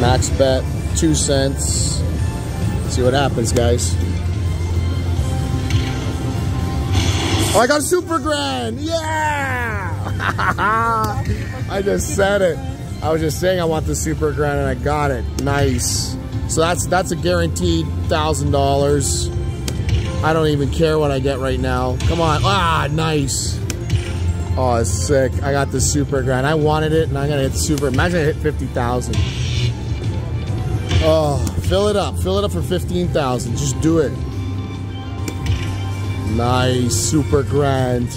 Max bet, two cents. See what happens, guys. Oh, I got a super grand. Yeah! I just said it. I was just saying I want the super grand and I got it. Nice. So that's that's a guaranteed thousand dollars. I don't even care what I get right now. Come on. Ah, nice. Oh, sick. I got the super grand. I wanted it and I'm gonna hit super. Imagine I hit 50,000. Oh, fill it up. Fill it up for 15,000. Just do it. Nice. Super grand.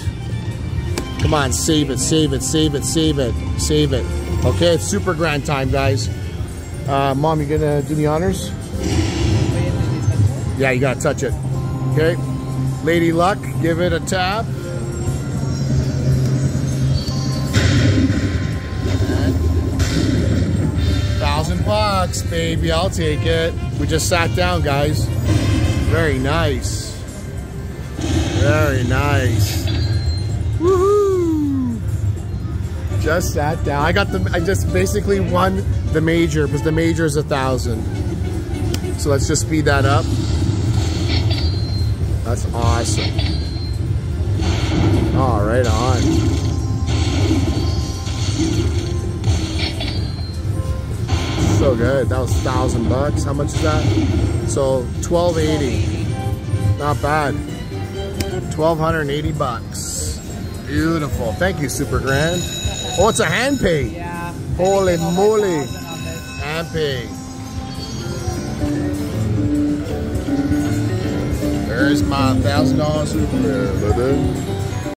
Come on, save it, save it, save it, save it, save it. Okay, it's super grand time, guys. Uh, Mom, you gonna do the honors? Yeah, you gotta touch it. Okay. Lady Luck, give it a tap. Bucks, baby. I'll take it. We just sat down, guys. Very nice. Very nice. Woohoo! Just sat down. I got the. I just basically won the major because the major is a thousand. So let's just speed that up. That's awesome. So good. That was a thousand bucks. How much is that? So twelve eighty. Not bad. Twelve hundred and eighty bucks. Beautiful. Thank you, Super Grand. Oh, it's a hand pay. Yeah. Holy moly. Hand pay. There's my thousand dollars super grand.